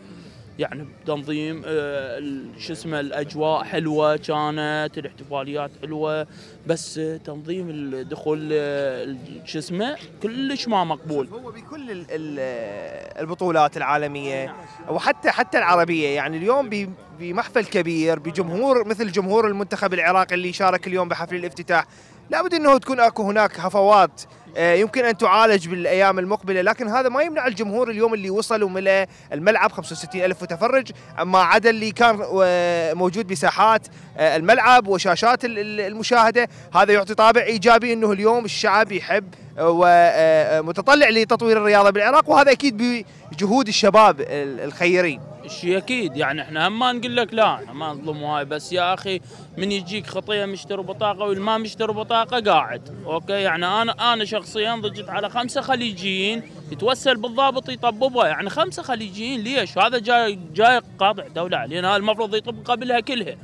S24: يعني تنظيم آه، شو اسمه الأجواء حلوة كانت الاحتفاليات حلوة بس تنظيم الدخول آه، شو اسمه كلش ما مقبول.
S1: هو بكل ال- ال- البطولات العالمية وحتى حتى العربية. يعني اليوم بمحفل كبير بجمهور مثل جمهور المنتخب العراقي اللي شارك اليوم بحفل الافتتاح لابد إنه تكون أكو هناك هفوات يمكن أن تعالج بالأيام المقبلة لكن هذا ما يمنع الجمهور اليوم اللي وصل وملأ الملعب 65 ألف متفرج. ما عدا اللي كان آه، موجود بساحات آه، الملعب وشاشات ال- ال- المشاهدة. هذا يعطي طابع إيجابي إنه اليوم الشعب يحب ومتطلع لتطوير الرياضة بالعراق وهذا أكيد بجهود الشباب ال- الخيرين.
S24: شيء أكيد يعني إحنا هم ما نقول لك لا إحنا ما نظلم هاي بس يا أخي من يجيك خطية مشتري بطاقه واللي ما مشتري بطاقه قاعد okay؟ يعني أنا أنا شخصيا ضجت على خمسة خليجيين يتوسل بالضابط يطببها يعني خمسة خليجيين ليش؟ هذا جاي جاي قاطع دولة علينا المفروض يطب قبلها كلها.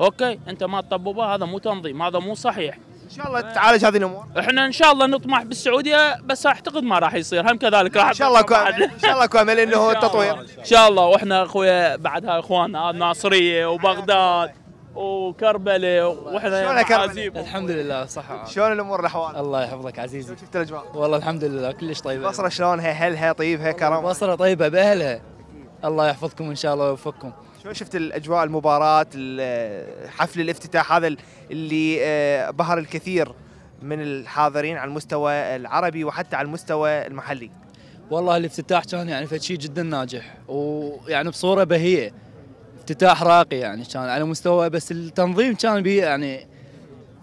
S24: okay أنت ما تطببها هذا مو تنظيم هذا مو صحيح.
S1: إن شاء الله تتعالج هذه الأمور.
S24: إحنا إن شاء الله نطمح بالسعودية بس أعتقد ما راح يصير هم كذلك راح
S1: إن شاء الله امل إن شاء الله اكو امل انه
S24: إن شاء
S1: التطوير.
S24: الله. إن شاء الله. وإحنا أخويا بعد هاي إخواننا الناصريه وبغداد وكربلاء
S1: وإحنا كربلاء؟
S17: الحمد لله صحة.
S1: شلون الأمور الأحوال؟
S17: الله يحفظك عزيزي.
S1: شفت الأجواء؟
S17: والله الحمد لله كلش طيبة.
S1: بصرة شلونها هلها طيبها كرم
S17: بصرة طيبة بأهلها. الله يحفظكم إن شاء الله ويوفقكم.
S1: شلون شفت الأجواء المباراة ال- حفل الافتتاح هذا ال- اللي آه، بهر الكثير من الحاضرين على المستوى العربي وحتى على المستوى المحلي؟
S25: والله الافتتاح كان يعني فد شيء جدا ناجح ويعني بصورة بهيه افتتاح راقي يعني كان على مستوى بس التنظيم كان به يعني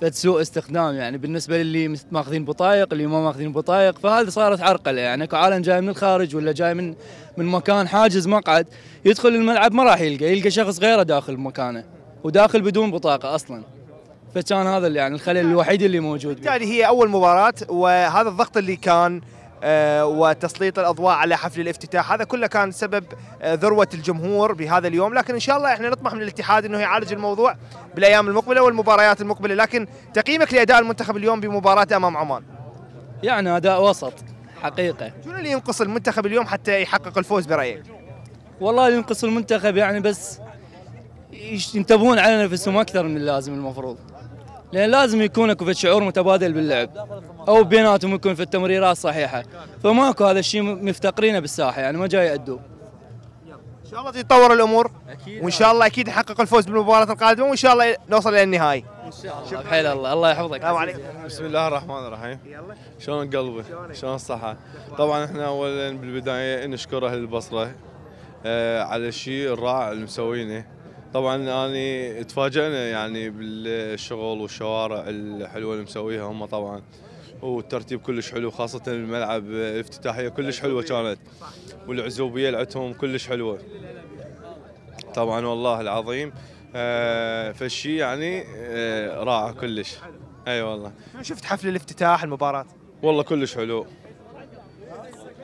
S25: سوء استخدام يعني. بالنسبة للي ماخذين بطايق اللي ما ماخذين بطايق فهذه صارت عرقلة يعني. اكو عالم جاي من الخارج ولا جاي من من مكان حاجز مقعد يدخل الملعب ما راح يلقى يلقى شخص غيره داخل مكانه وداخل بدون بطاقة أصلا. فكان هذا يعني الخلل الوحيد اللي موجود.
S1: بالتالي هي أول مباراة وهذا الضغط اللي كان وتسليط الأضواء على حفل الافتتاح. هذا كله كان سبب آه، ذروة الجمهور بهذا اليوم. لكن إن شاء الله إحنا نطمح من الاتحاد إنه يعالج الموضوع بالأيام المقبلة والمباريات المقبلة. لكن تقييمك لأداء المنتخب اليوم بمباراته أمام عمان؟
S25: يعني أداء وسط حقيقة.
S1: شنو اللي ينقص المنتخب اليوم حتى يحقق الفوز برأيك؟
S25: والله ينقص المنتخب يعني بس ينتبهون على نفسهم أكثر من اللازم المفروض. لأن لازم يكون اكو شعور متبادل باللعب. أو بيناتهم يكون في التمريرات صحيحة. فماكو هذا الشيء مفتقرينه بالساحة يعني ما جاي يأدوا
S1: إن شاء الله تتطور الأمور وإن شاء الله أكيد نحقق الفوز بالمباراة القادمة وإن شاء الله نوصل إلى النهائي. إن شاء
S25: الله. بحيل الله. الله يحفظك.
S1: السلام عليكم.
S26: بسم الله الرحمن الرحيم. شلون قلبي؟ شلون الصحة؟ طبعا إحنا اولا بالبداية نشكر أهل البصرة آه على الشيء الرائع اللي مسوينه. طبعا أني تفاجئنا يعني بالشغل والشوارع الحلوة اللي مسويها هم طبعا. والترتيب كلش حلو خاصة الملعب الافتتاحية كلش حلوة كانت. والعزوبية اللي عندهم كلش حلوة. طبعا والله العظيم آه فالشيء يعني آه رائع كلش. أي والله.
S1: شفت حفل الافتتاح المباراة.
S26: والله كلش حلو.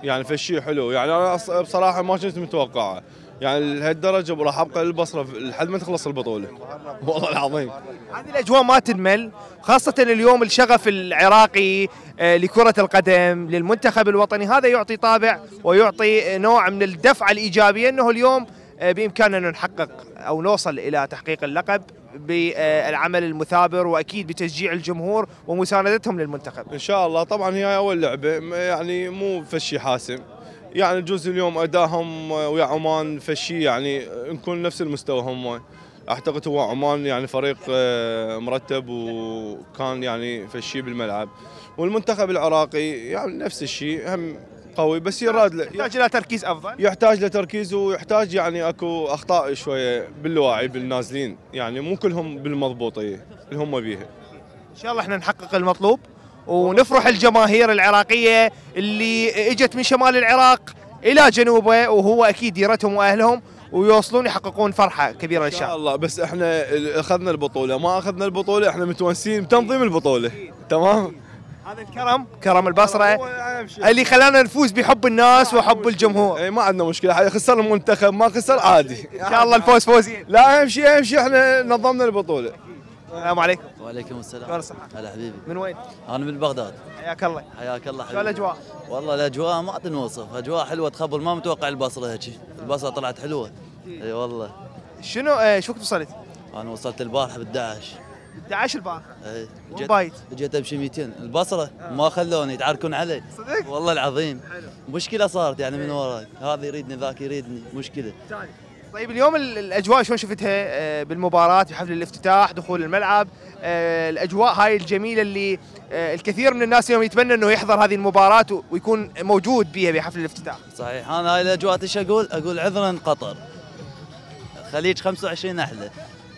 S26: يعني فالشيء حلو. يعني أنا بصراحة ما كنت متوقعه. يعني لهالدرجة راح ابقى البصرة لحد ما تخلص البطولة. والله العظيم.
S1: هذه الأجواء ما تنمل خاصة اليوم الشغف العراقي آه، لكرة القدم للمنتخب الوطني. هذا يعطي طابع ويعطي نوع من الدفعه الايجابيه أنه اليوم آه، بإمكاننا أن نحقق أو نوصل إلى تحقيق اللقب بالعمل المثابر وأكيد بتشجيع الجمهور ومساندتهم للمنتخب.
S26: إن شاء الله. طبعا هي أول لعبة يعني مو فشي حاسم. يعني جزء اليوم ادائهم ويا عمان فشي يعني نكون نفس المستوى هم. أعتقد هو عمان يعني فريق آه، مرتب وكان يعني فشي بالملعب. والمنتخب العراقي يعني نفس الشيء هم قوي بس يراد له
S1: يحتاج إلى تركيز أفضل؟
S26: يحتاج لتركيز ويحتاج يعني أكو أخطاء شوية بالواعي بالنازلين. يعني مو كلهم بالمضبوطية اللي هم بيها.
S1: إن شاء الله إحنا نحقق المطلوب. ونفرح الجماهير العراقية اللي إجت من شمال العراق إلى جنوبه وهو أكيد ديرتهم وأهلهم ويوصلون يحققون فرحة كبيرة
S26: إن شاء الله. بس إحنا أخذنا البطولة ما أخذنا البطولة إحنا متونسين بتنظيم البطولة. تمام؟
S1: هذا الكرم كرم البصرة اللي خلانا نفوز بحب الناس وحب الجمهور.
S26: اي ما عندنا مشكلة. خسر المنتخب ما خسر عادي.
S1: إن شاء الله الفوز فوزين.
S26: لا أهم شيء أهم شيء إحنا نظمنا البطولة.
S1: السلام عليكم.
S4: وعليكم السلام.
S1: شلون الصحة؟
S4: هلا حبيبي.
S1: من وين؟
S4: أنا من بغداد.
S1: حياك الله.
S4: حياك الله حبيبي.
S1: الأجواء؟
S4: والله الأجواء ما تنوصف أجواء حلوة تخبل. ما متوقع البصره هيك البصره طلعت حلوة. إي والله.
S1: شنو آه، شو وقت وصلت؟
S4: أنا وصلت البارحة ب 11
S1: 11 البارحة؟
S4: إي.
S1: وين بايت؟
S4: جيت أمشي 200 البصرة ما خلوني. يتعاركون علي.
S1: صدق؟
S4: والله العظيم. مشكلة صارت يعني من وراي. هذا يريدني ذاك يريدني. مشكلة.
S1: طيب اليوم ال- الأجواء شلون شفتها؟ آه، بالمباراة بحفل الافتتاح دخول الملعب. آه، الأجواء هاي الجميلة اللي آه، الكثير من الناس اليوم يتمنى إنه يحضر هذه المباراة ويكون موجود بها بحفل الافتتاح.
S4: صحيح. أنا هاي الأجواء إيش أقول؟ أقول عذرا قطر. خليج 25 أحلى.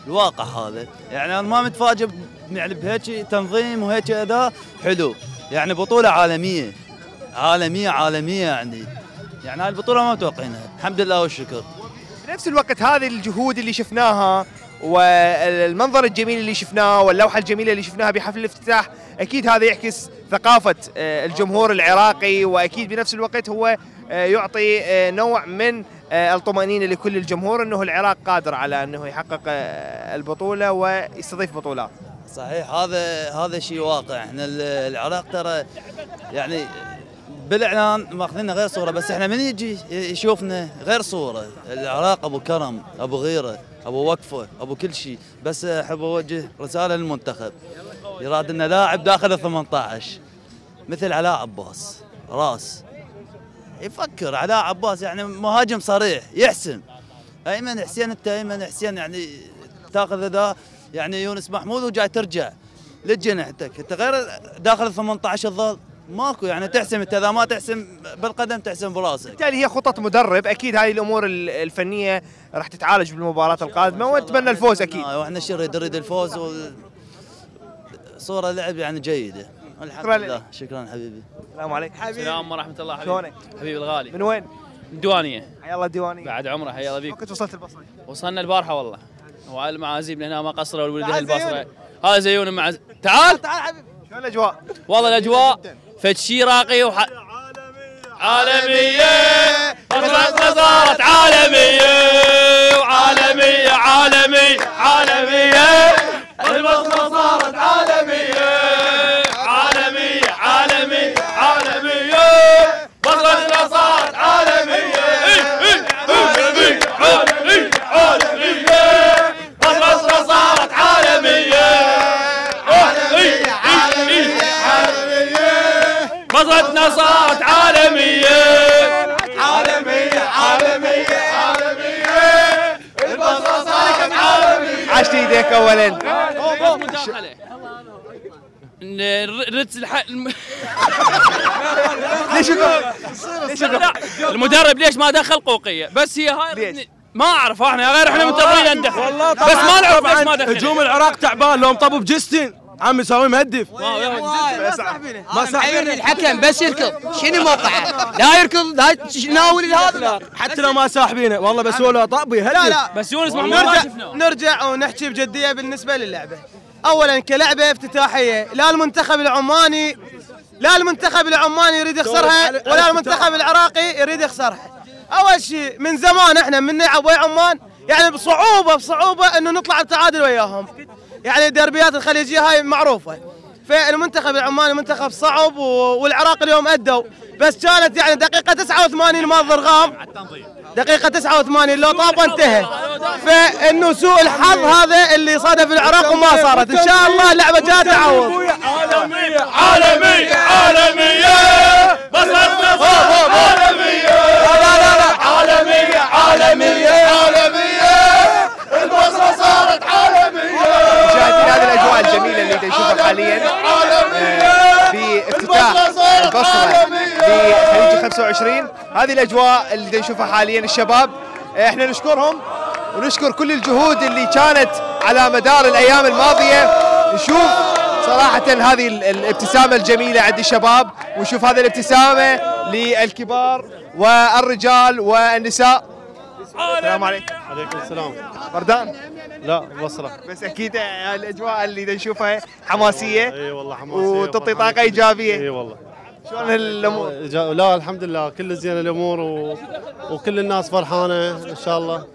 S4: الواقع هذا. يعني أنا ما متفاجئ يعني بهيك تنظيم وهيك أداء حلو. يعني بطولة عالمية. عالمية عالمية يعني. يعني هاي البطولة ما متوقعينها. الحمد لله والشكر.
S1: بنفس الوقت هذه الجهود اللي شفناها والمنظر الجميل اللي شفناه واللوحة الجميلة اللي شفناها بحفل الافتتاح أكيد هذا يعكس ثقافة آه، الجمهور العراقي وأكيد بنفس الوقت هو آه، يعطي آه، نوع من الطمأنينة لكل الجمهور أنه العراق قادر على أنه يحقق البطولة ويستضيف بطولات
S4: صحيح هذا هذا شيء واقع. إحنا ال- العراق ترى يعني بالاعلان ماخذيننا غير صورة بس إحنا من يجي يشوفنا غير صورة. العراق أبو كرم أبو غيرة أبو وقفة أبو كل شيء. بس أحب أوجه رسالة للمنتخب. يراد لنا لاعب داخل ال 18 مثل علاء عباس. راس. يفكر علاء عباس يعني مهاجم صريح يحسم. أيمن حسين انت ايمن حسين يعني تاخذ ذا يعني يونس محمود وجاي ترجع. للجنحتك انت غير داخل ال 18 الظل.
S27: ماكو يعني تحسم انت اذا ما تحسم بالقدم تحسم براسك.
S1: بالتالي هي خطط مدرب أكيد هاي الأمور ال- الفنية راح تتعالج بالمباراة القادمة ونتمنى الفوز
S27: أكيد. وإحنا الشيء نريد نريد الفوز وال... صورة لعب يعني جيدة. الحمد
S1: شكراً
S27: لله. شكرا حبيبي.
S1: السلام عليكم.
S24: السلام ورحمة الله حبيبي.
S1: شلونك؟
S24: حبيبي الغالي.
S1: من وين؟
S24: من ديوانيه
S1: حيا الله الديوانية.
S24: بعد عمره حيا الله بيك
S1: كنت وصلت البصرة؟
S24: وصلنا البارحة والله. والمعازيم هنا ما قصروا الولد البصرة؟ هذا زيون مع تعال!
S1: تعال حبيبي. شلون الأجواء؟
S24: والله الاجواء فد شي راقي وح... عالمية. صارت عالمية. وعالمية عالمية عالمية. صارت عالمية. عالمية عالمية عالمية. صارت عالمية. صارت عالمية. عالمية عالمية عالمية. البصرة صارت عالمية.
S1: عشت إيديك اولا.
S24: مداخلة الرتس الح... الم-
S1: ليش
S24: ليش المدرب ليش ما دخل قوقية؟ بس هي هاي ما أعرف إحنا غير إحنا منتظرين ندخل
S28: والله
S24: بس ما نعرف ليش ما دخل.
S28: هجوم العراق تعبان لو مطبوا بجستين عم يساوي مهدف. ما ساحبين
S29: الحكم بس يركض. شنو موقعه؟ لا يركض لا يناول هذا
S28: حتى لو ما ساحبينه والله بس هو لو طأب يهدف
S29: لا لا.
S24: بس يونس محمود
S28: نرجع-
S24: ما شفناه
S28: نرجع ونحكي بجدية بالنسبة للعبة. اولا كلعبة افتتاحية. لا المنتخب العماني لا المنتخب العماني يريد يخسرها ولا المنتخب العراقي يريد يخسرها. أول شيء من زمان إحنا من نلعب ويا عمان يعني بصعوبة بصعوبة إنه نطلع بتعادل وياهم. يعني الدربيات الخليجية هاي معروفة. فالمنتخب العماني منتخب صعب والعراق اليوم أدوا. بس كانت يعني دقيقة 89 ما ضرغام دقيقة 89 لو طاب انتهى فإنه سوء الحظ هذا اللي صادف العراق وما صارت. إن شاء الله اللعبة جاء تعوض
S24: عالمية عالمية عالمية بصرتنا صارت عالمية لا لا لا عالمية عالمية عالمية البصرة صارت عالمية
S1: مشاهدين هذه الاجواء الجميله اللي نشوفها حاليا. آه، في افتتاح البصره بخليج 25 هذه الأجواء اللي نشوفها حاليا الشباب. آه، إحنا نشكرهم ونشكر كل الجهود اللي كانت على مدار الأيام الماضية. نشوف صراحة هذه ال- الابتسامة الجميلة عند الشباب. ونشوف هذه الابتسامة للكبار والرجال والنساء. السلام عليكم.
S30: عليكم السلام
S1: بردان
S30: لا بصرة
S1: بس أكيد الأجواء اللي نشوفها حماسية
S30: إي والله حماسية
S1: وتعطي طاقه إيجابية.
S30: إي والله.
S1: شلون
S30: الأمور؟ لا الحمد لله. كل زين الأمور و... وكل الناس فرحانة إن شاء الله.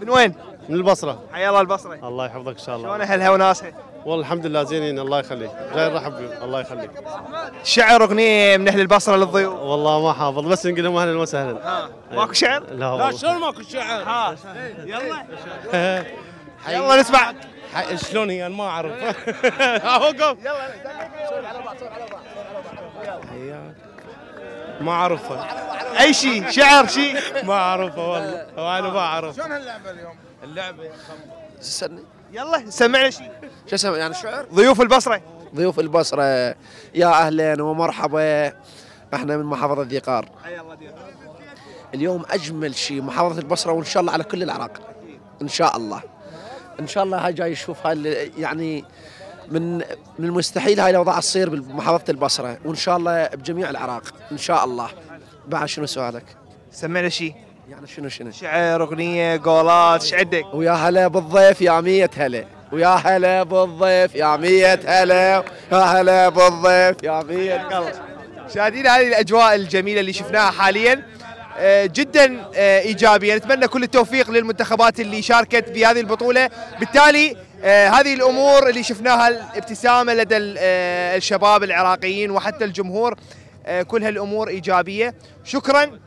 S1: من وين؟
S30: من البصرة.
S1: حيا الله البصرة.
S30: الله يحفظك إن شاء الله.
S1: شلون أهلها وناسها؟
S30: والله الحمد لله زينين الله يخليك. جاي نرحب بهم الله يخليك.
S1: شعر أغنية من أهل البصرة للضيوف.
S30: والله ما حافظ بس نقول لهم أهلا وسهلا.
S1: ماكو شعر؟
S30: لا والله.
S28: شلون ماكو شعر؟
S1: ها. يلا. يلا نسمع.
S28: شلون هي أنا ما أعرف. اوقف ما اعرفها
S1: أي شيء؟ شعر شيء؟
S28: ما اعرفها والله. وأنا ما أعرف.
S22: شلون اللعبه اليوم؟ اللعبة
S31: استنى
S1: يلا سمعنا شيء.
S31: شو اسمه يعني شعر؟
S1: ضيوف البصرة.
S31: ضيوف البصرة. يا أهلا ومرحبا. إحنا من محافظة ذي قار اليوم أجمل شيء محافظة البصرة وإن شاء الله على كل العراق إن شاء الله. إن شاء الله هاي جاي يشوف هاي يعني من من المستحيل هاي الأوضاع تصير بمحافظة البصرة. وإن شاء الله بجميع العراق إن شاء الله. بعد شنو سؤالك؟
S1: سمعنا شيء.
S31: يعني شنو شنو؟
S1: شعر أغنية جولات إيش عندك؟
S31: ويا هلا بالضيف يا مية هلا. ويا هلا بالضيف يا مية هلا. يا هلا بالضيف يا مية
S1: مشاهدينا هذه الأجواء الجميلة اللي شفناها حاليا. آه، جدا آه، ايجابيه نتمنى كل التوفيق للمنتخبات اللي شاركت بهذه البطولة. بالتالي آه، هذه الأمور اللي شفناها الابتسامة لدى ال- الشباب العراقيين وحتى الجمهور كل هالامور إيجابية. شكرا.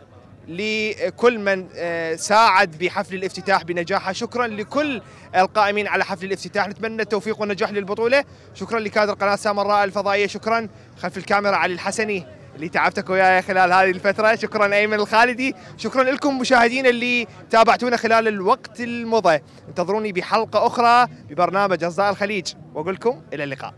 S1: لكل من آه، ساعد بحفل الافتتاح بنجاحه. شكرا لكل القائمين على حفل الافتتاح. نتمنى التوفيق والنجاح للبطولة. شكرا لكادر قناة سامراء الفضائية. شكرا خلف الكاميرا علي الحسني اللي تعبتك وياي خلال هذه الفترة. شكرا أيمن الخالدي. شكرا لكم مشاهدين اللي تابعتونا خلال الوقت المضى. انتظروني بحلقة أخرى ببرنامج أصداء الخليج. وأقول لكم إلى اللقاء.